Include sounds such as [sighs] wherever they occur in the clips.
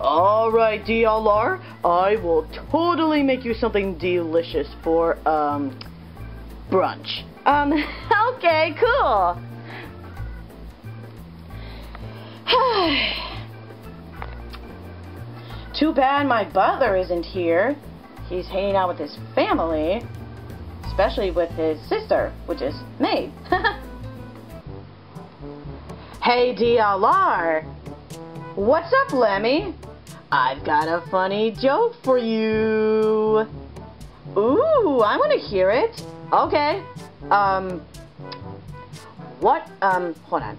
Alright, DLR, I will totally make you something delicious for, um, brunch. Um, [laughs] okay, cool. [sighs] Too bad my butler isn't here. He's hanging out with his family, especially with his sister, which is me. [laughs] hey, DLR. What's up, Lemmy? I've got a funny joke for you. Ooh, I want to hear it. Okay. Um, what, um, hold on.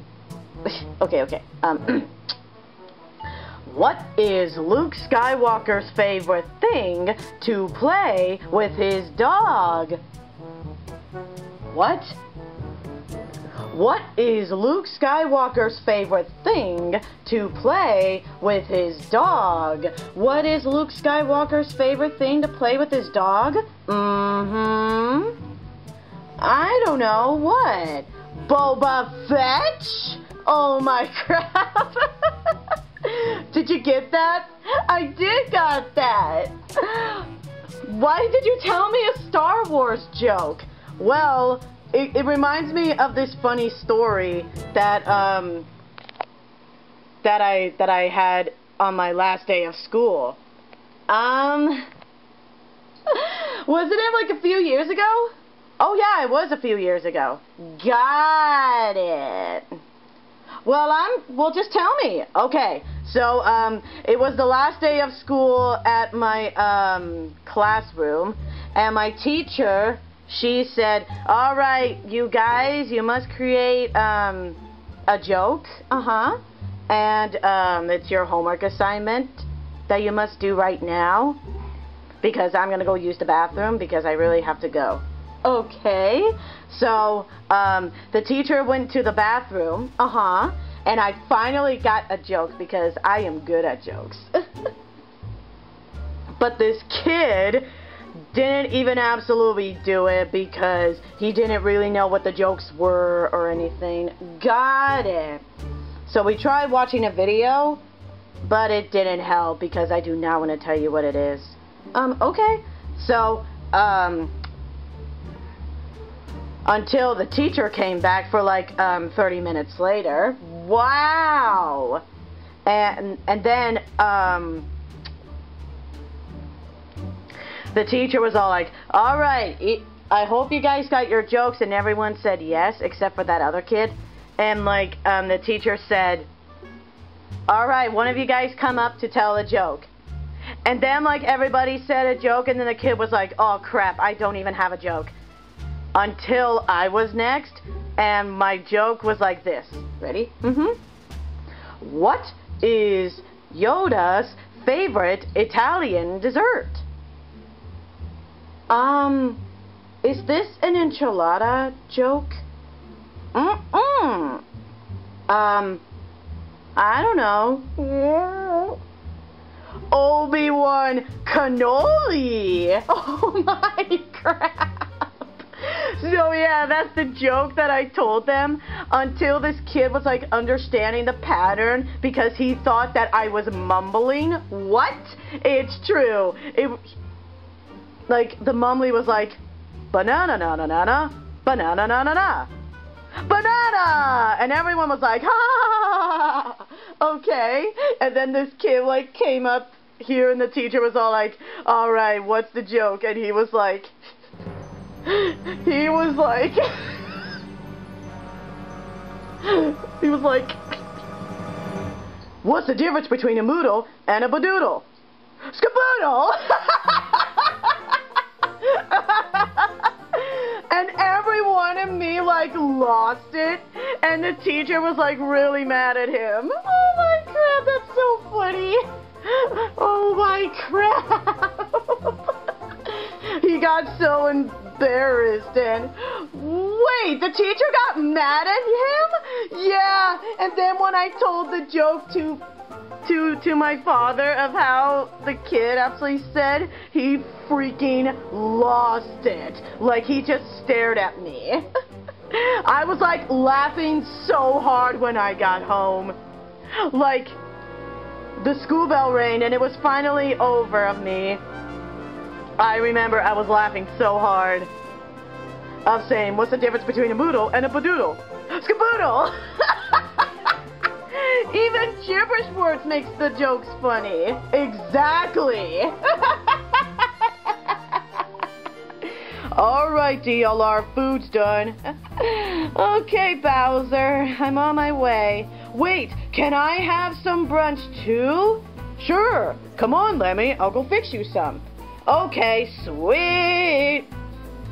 [laughs] okay, okay. Um, [clears throat] what is Luke Skywalker's favorite thing to play with his dog? What? What is Luke Skywalker's favorite thing to play with his dog? What is Luke Skywalker's favorite thing to play with his dog? Mm-hmm. I don't know. What? Boba Fetch? Oh my [laughs] crap. did you get that? I did got that. Why did you tell me a Star Wars joke? Well, it, it reminds me of this funny story that um that I that I had on my last day of school. Um [laughs] wasn't it like a few years ago? Oh yeah, it was a few years ago. Got it. Well, I'm well just tell me. Okay. So, um it was the last day of school at my um classroom and my teacher she said, all right, you guys, you must create um, a joke, uh-huh, and um, it's your homework assignment that you must do right now because I'm going to go use the bathroom because I really have to go. Okay, so um, the teacher went to the bathroom, uh-huh, and I finally got a joke because I am good at jokes. [laughs] but this kid didn't even absolutely do it because he didn't really know what the jokes were or anything. Got it. So we tried watching a video, but it didn't help because I do not want to tell you what it is. Um, okay. So, um, until the teacher came back for like, um, 30 minutes later. Wow! And, and then, um, the teacher was all like, all right, I hope you guys got your jokes. And everyone said yes, except for that other kid. And, like, um, the teacher said, all right, one of you guys come up to tell a joke. And then, like, everybody said a joke, and then the kid was like, oh, crap, I don't even have a joke. Until I was next, and my joke was like this. Ready? Mm-hmm. What is Yoda's favorite Italian dessert? Um, is this an enchilada joke? Mm-mm. Um, I don't know. Yeah. Obi-Wan Cannoli! [laughs] Oh my crap! So yeah, that's the joke that I told them until this kid was like understanding the pattern because he thought that I was mumbling. What? It's true. It like the mumly was like, banana na na na na, banana na na na, banana, and everyone was like, [laughs] ha, okay. And then this kid like came up here, and the teacher was all like, all right, what's the joke? And he was like, [laughs] he was like, [laughs] he was like, what's the difference between a moodle and a badoodle? Skaboodle! Lost it and the teacher was like really mad at him. Oh my crap, that's so funny. Oh my crap. [laughs] he got so embarrassed and wait, the teacher got mad at him? Yeah, and then when I told the joke to to to my father of how the kid actually said he freaking lost it. Like he just stared at me. [laughs] I was like laughing so hard when I got home. Like the school bell rang and it was finally over of me. I remember I was laughing so hard. Of saying, what's the difference between a boodle and a badoodle? Skaboodle! [laughs] Even gibberish words makes the jokes funny. Exactly. [laughs] Alright, DLR, food's done. [laughs] okay, Bowser, I'm on my way. Wait, can I have some brunch too? Sure. Come on, Lemmy, I'll go fix you some. Okay, sweet.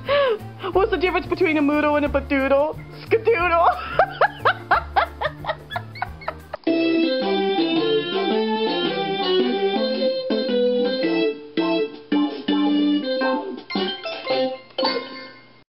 [gasps] What's the difference between a moodle and a badoodle? Skadoodle. [laughs]